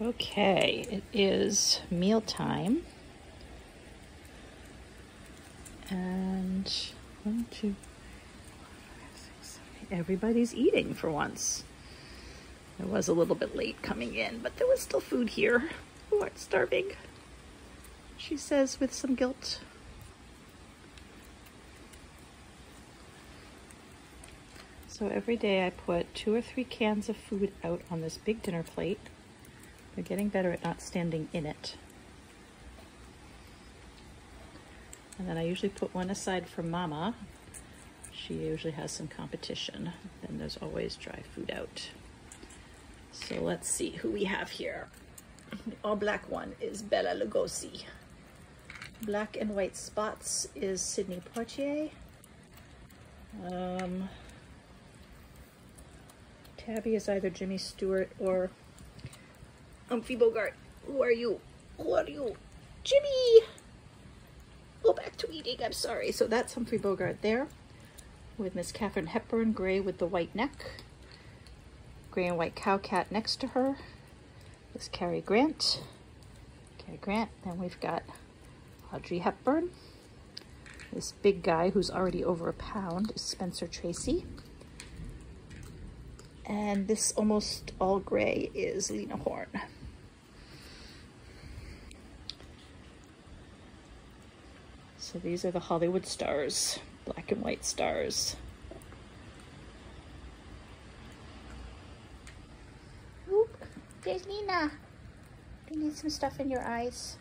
Okay, it is mealtime. And one, two, five, six, seven, everybody's eating for once. It was a little bit late coming in, but there was still food here. We aren't starving, she says with some guilt. So every day I put two or three cans of food out on this big dinner plate they're getting better at not standing in it. And then I usually put one aside for Mama. She usually has some competition. Then there's always dry food out. So let's see who we have here. All black one is Bella Lugosi. Black and white spots is Sidney Poitier. Um, Tabby is either Jimmy Stewart or Humphrey Bogart, who are you? Who are you? Jimmy! Go back to eating, I'm sorry. So that's Humphrey Bogart there with Miss Katharine Hepburn, gray with the white neck. Gray and white cow cat next to her is Cary Grant. Cary Grant. Then we've got Audrey Hepburn. This big guy who's already over a pound is Spencer Tracy. And this almost all gray is Lena Horne. So these are the Hollywood stars, black and white stars. Oop, there's Nina. You need some stuff in your eyes.